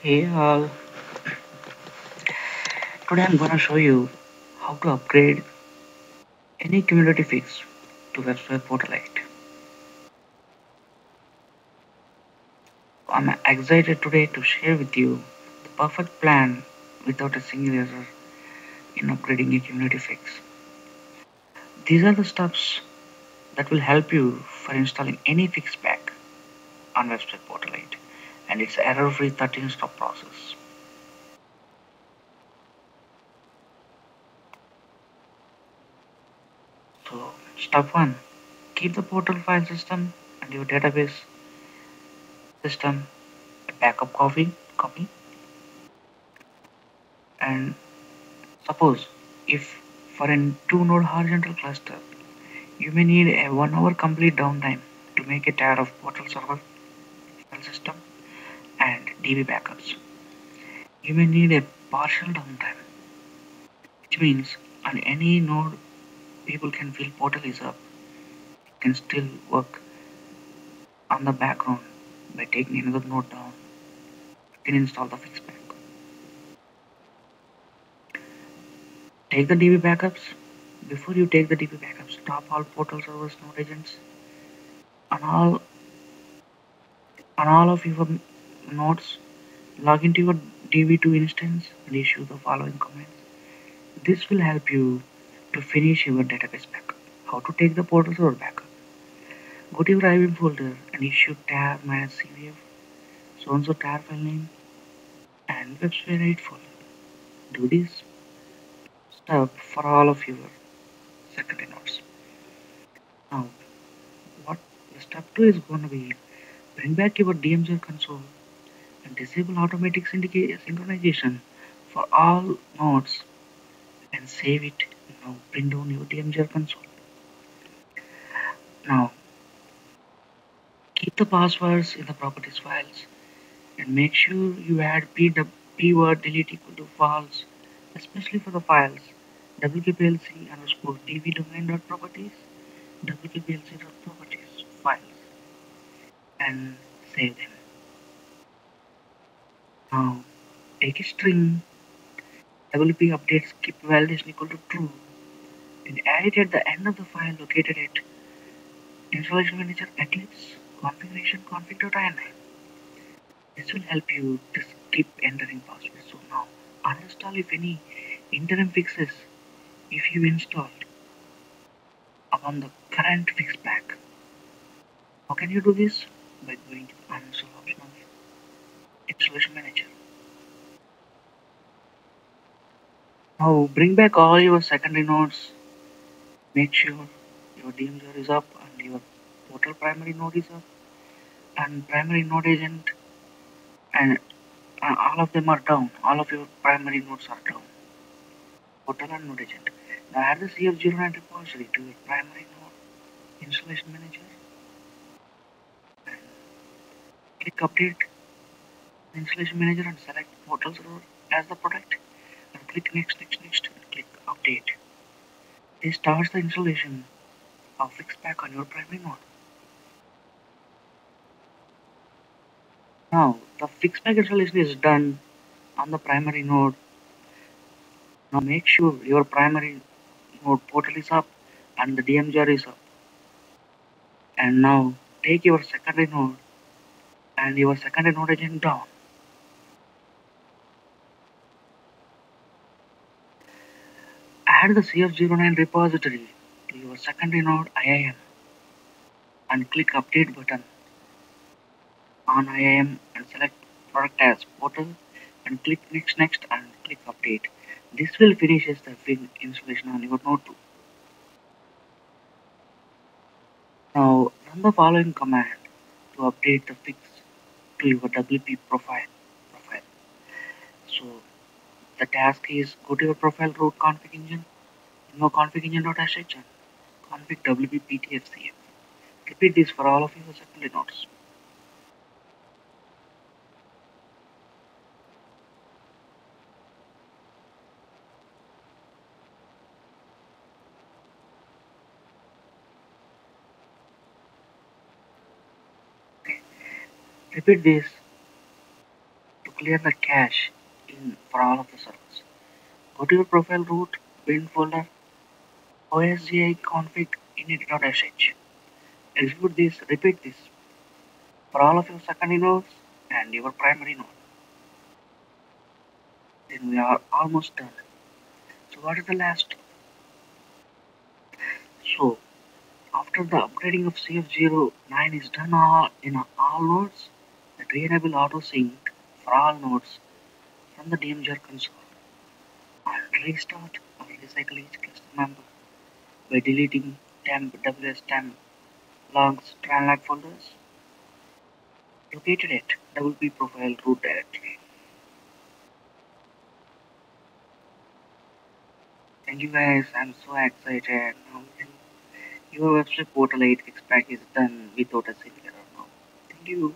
Hey all, today I'm gonna show you how to upgrade any cumulative fix to WebSphere Portal 8. I'm excited today to share with you the perfect plan without a single error in upgrading a cumulative fix. These are the steps that will help you for installing any fix pack on WebSphere Portal 8 and it's error-free 13 step process. So step 1 keep the portal file system and your database system a backup copy copy and suppose if for a two node horizontal cluster you may need a one hour complete downtime to make a tier of portal server file system and DB backups. You may need a partial downtime, which means on any node people can feel portal is up, can still work on the background by taking another node down, can install the fix pack. Take the DB backups. Before you take the DB backups, stop all portal servers node agents on all on all of your nodes. Log into your DB2 instance and issue the following commands. This will help you to finish your database backup. How to take the portal server backup? Go to your IBM folder and issue tar minus cvf so and so tar file name and WebSphere 8 folder. Do this step for all of your secondary nodes. Now, what step 2 is going to be bring back your DMGR console and disable automatic synchronization for all nodes and save it. Now bring down your console. Now keep the passwords in the properties files and make sure you add p word delete equal to false especially for the files wkplc underscore db domain dot properties wkplc dot properties files and save them now take a string WP update skip validation equal to true and add it at the end of the file located at installation manager eclipse configuration config.ini. This will help you to skip entering password. So now uninstall if any interim fixes if you installed upon the current fix pack. How can you do this? By going to the uninstall option installation manager. Now bring back all your secondary nodes. Make sure your DMGR is up and your portal primary node is up and primary node agent and uh, all of them are down. All of your primary nodes are down. Portal and node agent. Now add the CF09 repository to your primary node installation manager and click update installation manager and select portal server as the product and click next next next and click update. This starts the installation of fixpack on your primary node now the fixpack installation is done on the primary node. Now make sure your primary node portal is up and the DMGR is up. And now take your secondary node and your secondary node agent down add the CF09 repository to your secondary node IIM and click update button on IIM and select product as portal and click next next and click update. This will finishes the installation on your node 2. Now run the following command to update the fix to your WP profile. profile. So the task is go to your profile root config engine, invoke config engine.sh and config wp ptfcf. Repeat this for all of your secondary nodes. Repeat this to clear the cache in for all of the servers. Go to your profile root, bin folder, osgi config init.sh. Execute this, repeat this for all of your secondary nodes and your primary node. Then we are almost done. So what is the last? So after the upgrading of CF09 is done all in all nodes, that re-enable auto sync for all nodes the DMGR console and restart or recycle each cluster member by deleting temp, ws temp, logs, tranlog folders located at WP profile root directory. Thank you guys, I'm so excited. Now Your WebSphere Portal 8 expect is done without a single error now. Thank you.